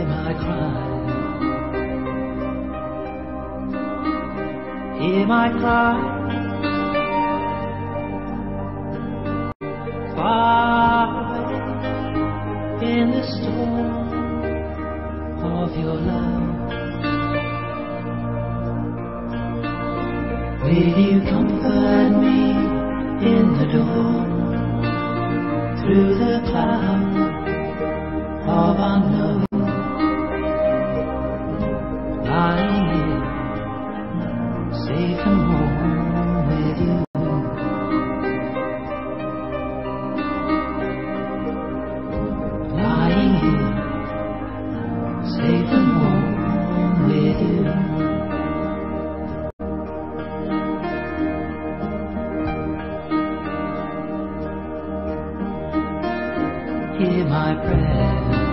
hear my cry. Hear my cry. Far away in the storm of your love. Will you comfort me in the dawn through the clouds? of unknown. Lying here, safe and with you. Lying here, safe and with you. Hear my prayer.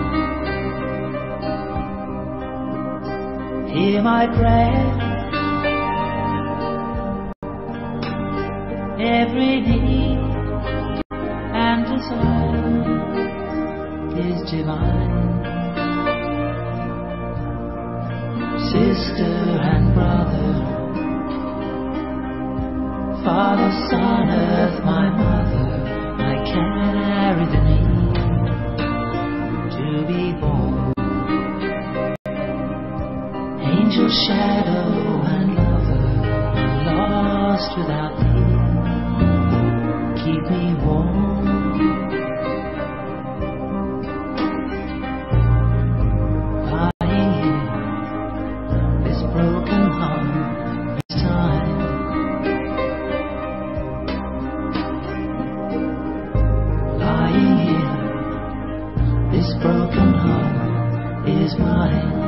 Hear my prayer. Every need and desire is divine. Sister shadow, and lover, lost without thee. Keep me warm. Lying here, this broken heart, time. Lying here, this broken heart is mine.